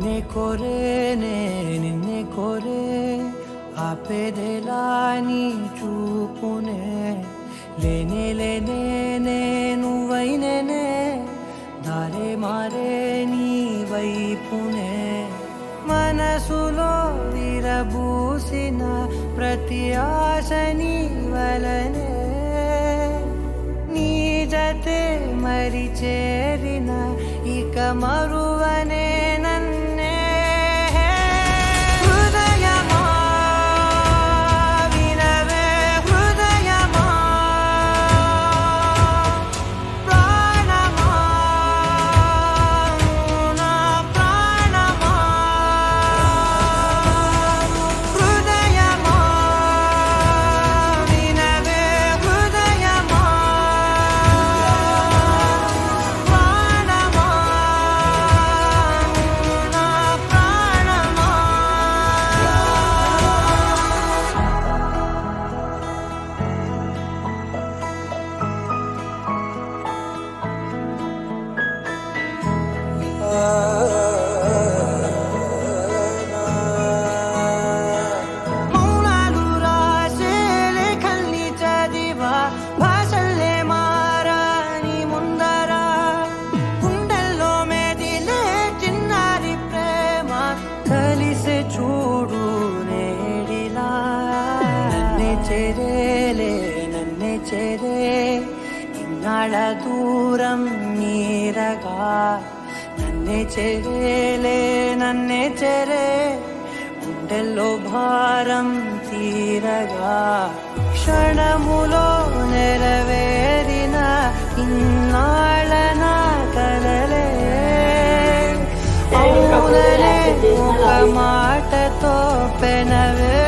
నిన్నే కోరేనే నిన్నే కోరే ఆపేదెలా నీ చూపునే? లేనే లేనే నువ్వైనేనే దారే మారే నీ వైపునే. మనసులో విరబూసిన ప్రతి ఆశ నీ వలనే. నీ జతే మరి చేరిన ఇక మరువనే చూడు నేడిలా నన్నే నన్నే చేరే ఇన్నాళ్ళ దూరం నీరగా చేరేలే నన్నే చేరే గుండెల్లో భారం తీరగా క్షణములో నెరవేరిన ఇన్నాళ్ళ నా కలలే అవునలే ఒక మాటతో పెనవే